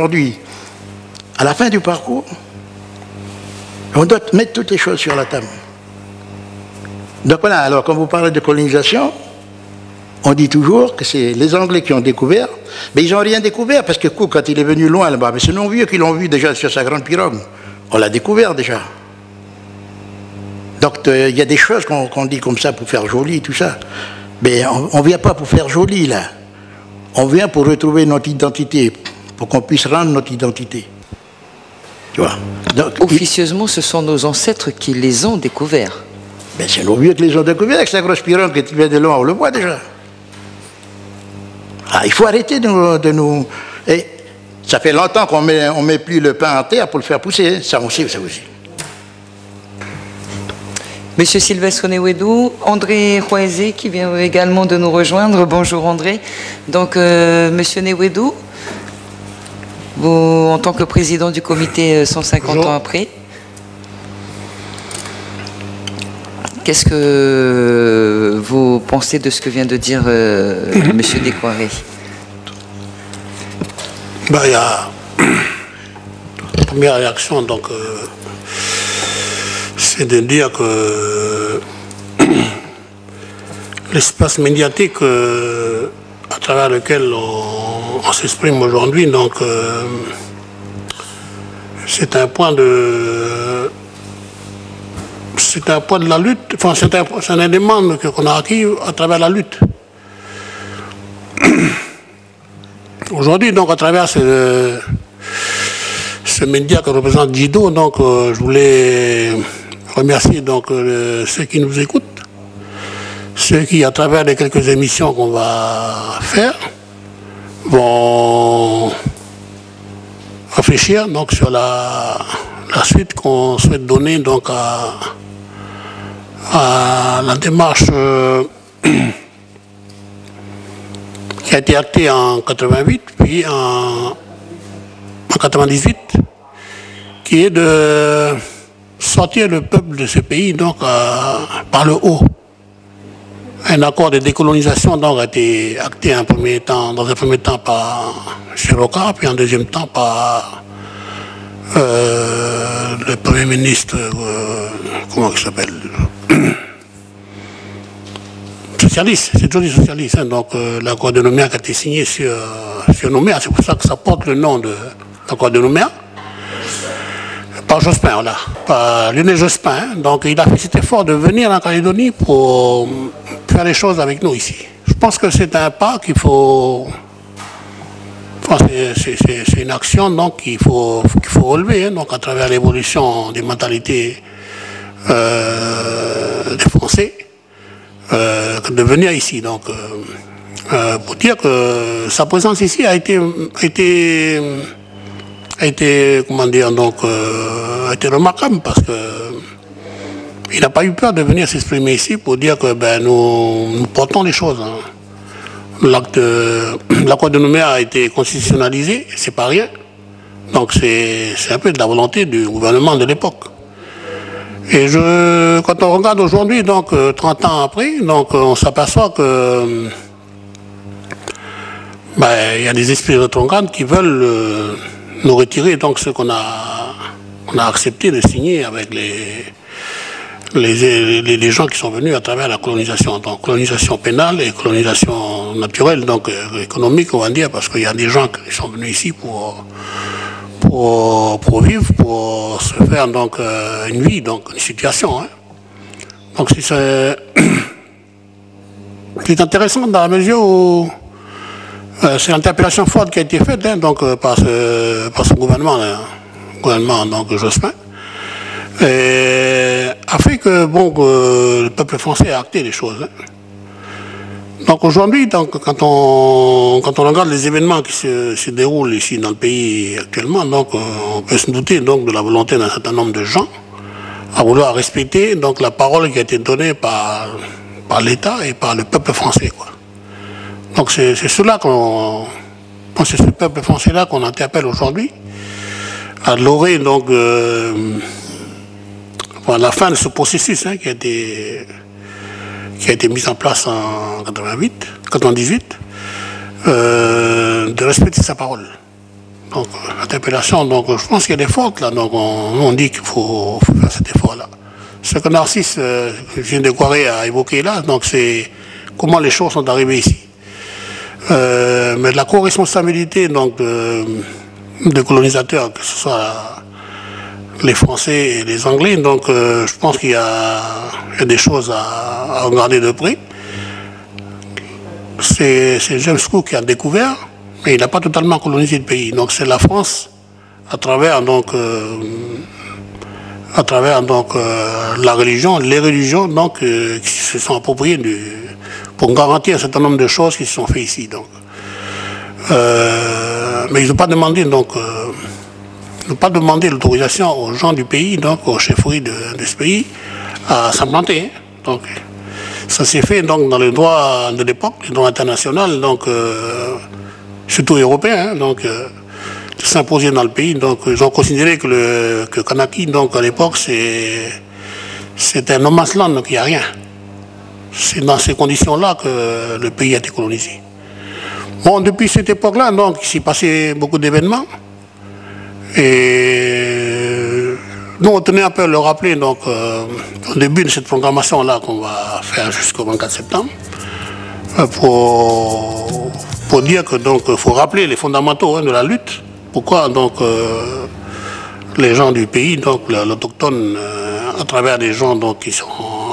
aujourd'hui, à la fin du parcours, on doit mettre toutes les choses sur la table. Donc voilà, alors quand vous parlez de colonisation, on dit toujours que c'est les Anglais qui ont découvert, mais ils n'ont rien découvert parce que quand il est venu loin là-bas, mais c'est non vieux qui l'ont vu déjà sur sa grande pirogue. On l'a découvert déjà. Donc euh, il y a des choses qu'on dit comme ça pour faire joli, tout ça. Mais on ne vient pas pour faire joli là. On vient pour retrouver notre identité, pour qu'on puisse rendre notre identité. Tu vois? Officieusement, ce sont nos ancêtres qui les ont découverts. Mais c'est nos vieux qui les ont découverts avec sa grosse pirogue qui vient de loin, on le voit déjà. Ah, il faut arrêter de nous. Et ça fait longtemps qu'on met, on met plus le pain en terre pour le faire pousser. Ça, on sait, ça aussi. Monsieur Sylvestre Newedou, André Roisé qui vient également de nous rejoindre. Bonjour André. Donc, euh, Monsieur Newedou, vous, en tant que président du comité 150 euh, ans après, qu'est-ce que vous pensez de ce que vient de dire euh, Monsieur Descoiré Il y a la première réaction, donc c'est de dire que l'espace médiatique euh, à travers lequel on, s'exprime aujourd'hui, donc euh, c'est un point de c'est un point de la lutte, enfin c'est un, élément qu'on a acquis à travers la lutte. Aujourd'hui, donc à travers ce, ce média que représente Guido, donc euh, je voulais remercier donc euh, ceux qui nous écoutent, ceux qui, à travers les quelques émissions qu'on va faire, vont réfléchir donc sur la, suite qu'on souhaite donner donc à, la démarche euh, qui a été actée en 88 puis en, en 98 qui est de sortir le peuple de ce pays donc euh, par le haut. Un accord de décolonisation donc a été acté premier temps, dans un premier temps par Chiroka, puis en deuxième temps par euh, le Premier ministre, euh, comment il s'appelle? Socialiste, c'est toujours socialiste. Hein, donc l'accord de Nouméa a été signé sur, sur Nouméa, c'est pour ça que ça porte le nom de l'accord de Nouméa par Jospin, là, par Lionel Jospin. Donc il a fait cet effort de venir en Calédonie pour faire les choses avec nous ici. Je pense que c'est un pas qu'il faut... c'est une action qu'il faut, qu'il faut relever hein, à travers l'évolution des mentalités euh, des Français euh, de venir ici. Donc, euh, pour dire que sa présence ici a été a été, comment dire, donc, euh, a été remarquable parce que il n'a pas eu peur de venir s'exprimer ici pour dire que ben, nous, portons les choses. Hein. L'accord de Nouméa a été constitutionnalisé, c'est pas rien. Donc c'est un peu de la volonté du gouvernement de l'époque. Et je, quand on regarde aujourd'hui, donc 30 euh, ans après, donc on s'aperçoit que ben, il y a des esprits rétrogrades qui veulent euh, nous retirer donc ce qu'on a, a accepté de signer avec les, les, gens qui sont venus à travers la colonisation, donc colonisation pénale et colonisation naturelle, donc euh, économique, on va dire, parce qu'il y a des gens qui sont venus ici pour, pour, vivre, pour se faire donc euh, une vie, donc une situation. Hein. Donc c'est intéressant dans la mesure où euh, c'est l'interpellation forte qui a été faite hein, donc, euh, par, ce, gouvernement, gouvernement donc, Jospin, a fait que bon, le peuple français a acté les choses. Hein. Donc aujourd'hui, quand, on, quand on regarde les événements qui se, déroulent ici dans le pays actuellement, donc, on peut se douter donc, de la volonté d'un certain nombre de gens à vouloir respecter donc, la parole qui a été donnée par, par l'État et par le peuple français. Donc c'est cela qu'on, c'est ce peuple français-là qu'on interpelle aujourd'hui, à l'orée donc euh, la fin de ce processus hein, qui, a été, qui a été mis en place en 88, 98, euh, de respecter sa parole. Donc, l'interpellation, donc je pense qu'il y a des fautes là, donc on, dit qu'il faut, faire cet effort-là. Ce que Narcisse, euh, de Guaré a évoqué là, donc c'est comment les choses sont arrivées ici. Euh, mais la co-responsabilité donc, de, colonisateurs, que ce soit les Français et les Anglais, donc euh, je pense qu'il y, a des choses à, regarder de près. C'est James Cook qui a découvert, mais il n'a pas totalement colonisé le pays. Donc c'est la France, à travers donc, euh, à travers donc la religion, les religions donc qui se sont appropriées pour garantir un certain nombre de choses qui se sont faites ici. Donc. Euh, mais ils n'ont pas demandé donc euh, pas demandé l'autorisation aux gens du pays, donc aux chefferies de, ce pays, à s'implanter. Hein. Ça s'est fait donc dans le droit de l'époque, le droit international, donc euh, surtout européen, hein. donc de s'imposer dans le pays. Donc ils ont considéré que le que Kanaki, donc à l'époque, c'est un no land, donc il n'y a rien. C'est dans ces conditions-là que le pays a été colonisé. Bon, depuis cette époque-là, donc, il s'est passé beaucoup d'événements. Et nous, on tenait un peu à le rappeler, donc, euh, au début de cette programmation-là qu'on va faire jusqu'au 24 septembre, euh, pour, pour dire que donc faut rappeler les fondamentaux hein, de la lutte. Pourquoi donc euh, les gens du pays, donc l'autochtone, à travers des gens donc, qui sont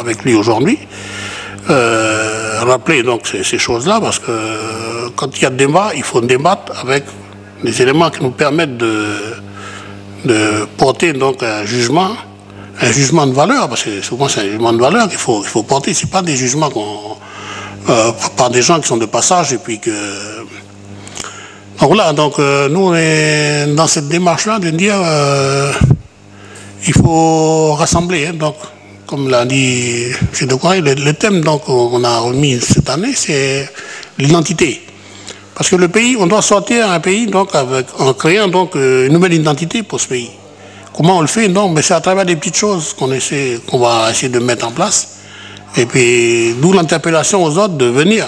avec lui aujourd'hui, euh, rappeler donc ces, choses-là? Parce que quand il y a débat, il faut débattre avec des éléments qui nous permettent de, porter donc un jugement, un jugement de valeur, parce que souvent c'est un jugement de valeur qu'il faut, il faut porter, pas des jugements euh, par des gens qui sont de passage et puis que. Donc voilà, donc euh, nous on est dans cette démarche-là de dire il faut rassembler, hein, donc comme l'a dit M. De le, thème qu'on a remis cette année, c'est l'identité. Parce que le pays, on doit sortir un pays donc, en créant donc, euh, une nouvelle identité pour ce pays. Comment on le fait? Non, mais c'est à travers des petites choses qu'on va essayer de mettre en place. Et puis, d'où l'interpellation aux autres de venir.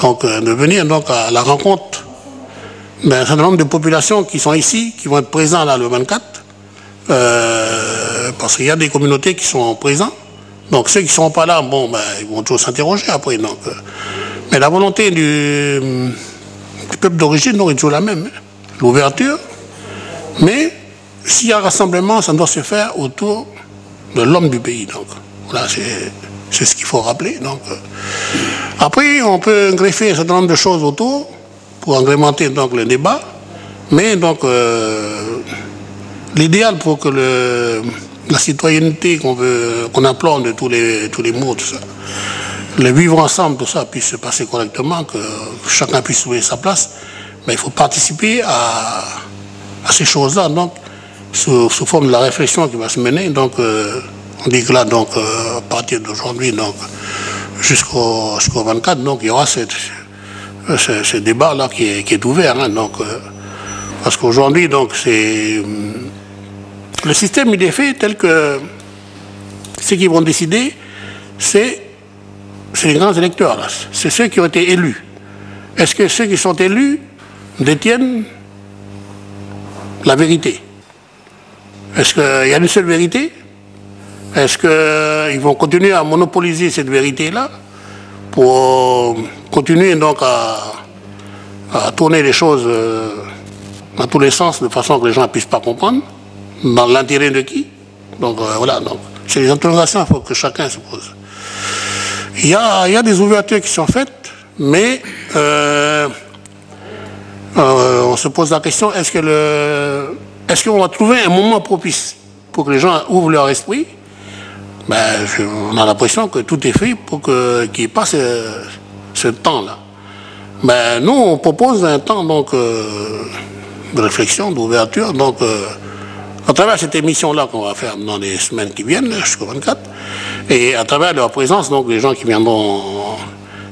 Donc, euh, de venir donc, à la rencontre d'un certain nombre de populations qui sont ici, qui vont être présents là le 24. Euh, parce qu'il y a des communautés qui sont présentes. Donc ceux qui ne sont pas là, bon, ben, ils vont toujours s'interroger après. Donc, euh. mais la volonté du, peuple d'origine est toujours la même. Hein. L'ouverture. Mais s'il y a un rassemblement, ça doit se faire autour de l'homme du pays. Donc voilà, c'est ce qu'il faut rappeler. Donc, euh. après, on peut greffer un certain nombre de choses autour pour agrémenter donc, le débat. Mais donc, l'idéal pour que la citoyenneté qu'on veut, qu'on implante de tous les, tous les mots, le vivre ensemble, tout ça puisse se passer correctement, que chacun puisse trouver sa place, mais il faut participer à, ces choses-là, donc, sous, forme de la réflexion qui va se mener. Donc, euh, on dit que là, donc, euh, à partir d'aujourd'hui, donc, jusqu'au 24, donc, il y aura ce, débat-là qui est, ouvert. Hein, donc, euh, parce qu'aujourd'hui, donc, c'est le système, il est fait tel que ceux qui vont décider, c'est les grands électeurs. C'est ceux qui ont été élus. Est-ce que ceux qui sont élus détiennent la vérité? Est-ce qu'il y a une seule vérité? Est-ce qu'ils vont continuer à monopoliser cette vérité-là? Pour continuer donc à, tourner les choses euh, dans tous les sens de façon que les gens ne puissent pas comprendre dans l'intérêt de qui? Donc euh, voilà, donc c'est les interrogations faut que chacun se pose. Il y, a, y a des ouvertures qui sont faites, mais euh, euh, on se pose la question est-ce que le, est-ce qu'on va trouver un moment propice pour que les gens ouvrent leur esprit ben, On a l'impression que tout est fait pour qu'il n'y ait pas ce, temps-là. Ben, nous, on propose un temps donc, de réflexion, d'ouverture. Donc, à travers cette émission-là qu'on va faire dans les semaines qui viennent, jusqu'au 24, et à travers leur présence, donc gens qui viendront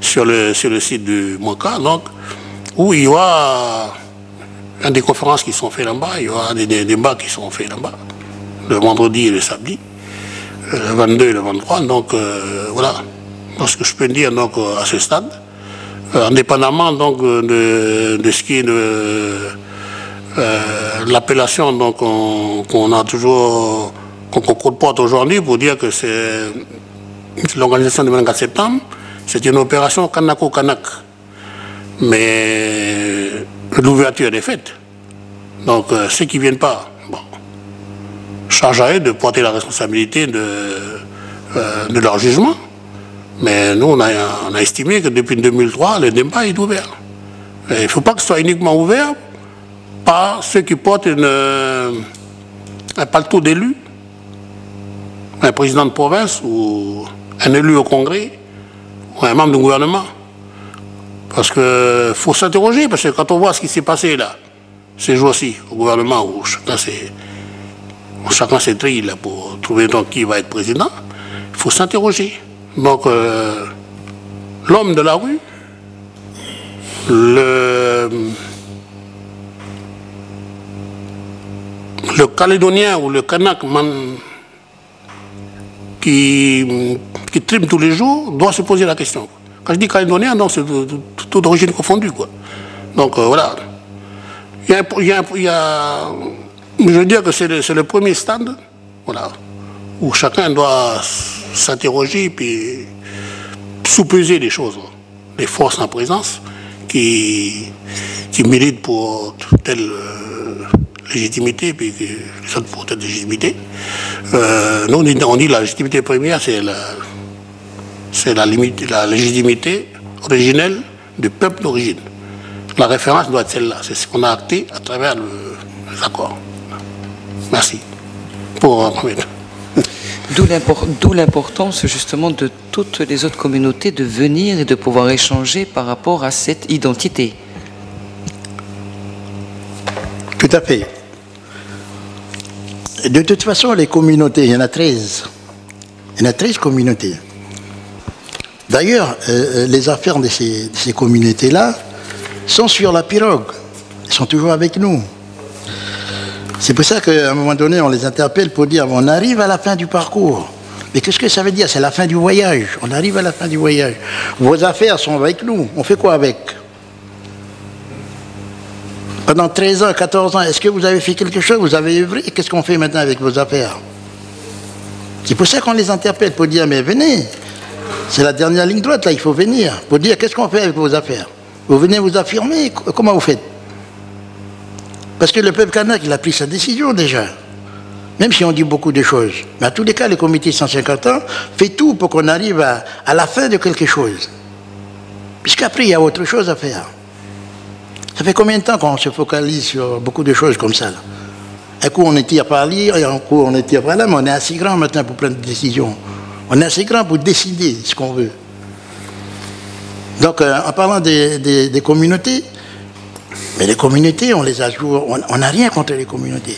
sur le, sur le site du MOCA, donc, où il y aura des conférences qui sont faites là-bas, il y aura des, débats qui sont faits là-bas, le vendredi et le samedi, euh, le 22 et le 23, donc euh, voilà, ce que je peux dire donc, à ce stade, euh, indépendamment donc, de, de ce qui est de l'appellation qu'on a toujours qu'on porte aujourd'hui pour dire que c'est l'organisation du 24 septembre, c'est une opération Kanako-Kanak. Mais l'ouverture est faite. Donc ceux qui ne viennent pas, charge à eux de porter la responsabilité de, de leur jugement. Mais nous, on a, estimé que depuis 2003, le débat est ouvert. il ne faut pas que ce soit uniquement ouvert par ceux qui portent une, un paletot d'élu, un président de province ou un élu au Congrès ou un membre du gouvernement. Parce qu'il faut s'interroger, parce que quand on voit ce qui s'est passé là, ces jours-ci, au gouvernement, où chacun s'est chacun là pour trouver donc qui va être président, il faut s'interroger. Donc, euh, l'homme de la rue, le, le Calédonien ou le Kanak qui, qui trime tous les jours doit se poser la question. Quand je dis Calédonien, c'est tout d'origine confondue. Donc, euh, voilà. Il y, a, il, y a, je veux dire que c'est le, premier stade voilà, où chacun doit s'interroger puis sous-peser les choses, les forces en présence qui, qui militent pour telle euh, légitimité puis les autres pour telle légitimité. Euh, nous, on dit, la légitimité première, c'est la, la, la légitimité originelle du peuple d'origine. La référence doit être celle-là. C'est ce qu'on a acté à travers le, les accords. Merci pour D'où l'importance justement de toutes les autres communautés de venir et de pouvoir échanger par rapport à cette identité. Tout à fait. De toute façon, les communautés, il y en a 13. Il y en a 13 communautés. D'ailleurs, euh, euh, les affaires de ces, ces communautés-là sont sur la pirogue. Ils sont toujours avec nous. C'est pour ça qu'à un moment donné, on les interpelle pour dire on arrive à la fin du parcours. Mais qu'est-ce que ça veut dire? C'est la fin du voyage. On arrive à la fin du voyage. Vos affaires sont avec nous. On fait quoi avec? Pendant 13 ans, 14 ans, est-ce que vous avez fait quelque chose? Vous avez œuvré? Qu'est-ce qu'on fait maintenant avec vos affaires? C'est pour ça qu'on les interpelle pour dire mais venez. C'est la dernière ligne droite là, il faut venir. Pour dire qu'est-ce qu'on fait avec vos affaires? Vous venez vous affirmer? Comment vous faites? Parce que le peuple kanak, il a pris sa décision déjà. Même si on dit beaucoup de choses. Mais à tous les cas, le comité 150 ans fait tout pour qu'on arrive à, la fin de quelque chose. Puisqu'après, il y a autre chose à faire. Ça fait combien de temps qu'on se focalise sur beaucoup de choses comme ça Un coup, on étire par lire, et un coup, on étire par là, mais on est assez grand maintenant pour prendre des décisions. On est assez grand pour décider ce qu'on veut. Donc, euh, en parlant des communautés, mais les communautés, on les a on n'a rien contre les communautés.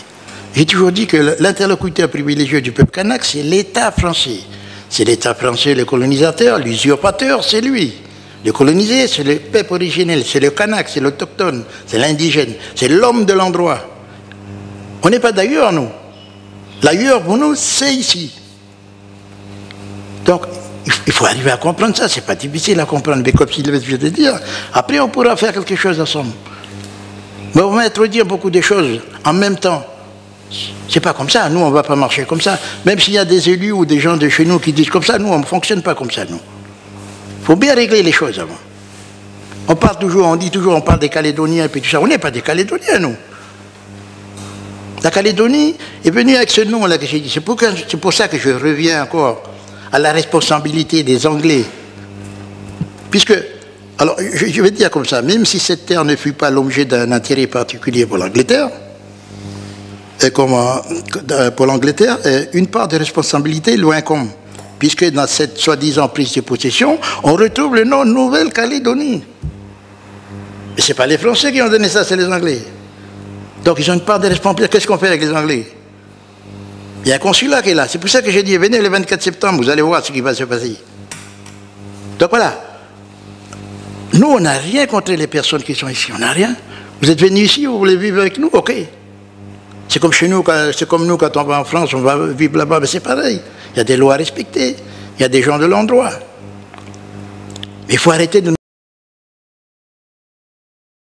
J'ai toujours dit que l'interlocuteur privilégié du peuple kanak, c'est l'État français. C'est l'État français, le colonisateur, l'usurpateur, c'est lui. Le colonisé, c'est le peuple originel, c'est le kanak, c'est l'autochtone, c'est l'indigène, c'est l'homme de l'endroit. On n'est pas d'ailleurs, nous. L'ailleurs, pour nous, c'est ici. Donc, il faut arriver à comprendre ça. C'est pas difficile à comprendre, mais comme Sylvestre vient de dire, après, on pourra faire quelque chose ensemble. Mais on va être dire beaucoup de choses en même temps. C'est pas comme ça, nous on va pas marcher comme ça. Même s'il y a des élus ou des gens de chez nous qui disent comme ça, nous on ne fonctionne pas comme ça, nous. Il faut bien régler les choses avant. On parle toujours, on dit toujours, on parle des Calédoniens et puis tout ça. On n'est pas des Calédoniens, nous. La Calédonie est venue avec ce nom-là que j'ai dit. C'est pour, pour ça que je reviens encore à la responsabilité des Anglais. Puisque alors, je vais dire comme ça, même si cette terre ne fut pas l'objet d'un intérêt particulier pour l'Angleterre, euh, pour l'Angleterre, euh, une part de responsabilité loin comme, puisque dans cette soi-disant prise de possession, on retrouve le nom Nouvelle-Calédonie. Mais ce n'est pas les Français qui ont donné ça, c'est les Anglais. Donc ils ont une part de responsabilité. Qu'est-ce qu'on fait avec les Anglais? Il y a un consulat qui est là. C'est pour ça que j'ai dit, venez le 24 septembre, vous allez voir ce qui va se passer. Donc voilà, nous, on n'a rien contre les personnes qui sont ici. On n'a rien. Vous êtes venus ici, vous voulez vivre avec nous, ok. C'est comme chez nous, c'est comme nous quand on va en France, on va vivre là-bas, mais c'est pareil. Il y a des lois à respecter, il y a des gens de l'endroit. Mais il faut arrêter de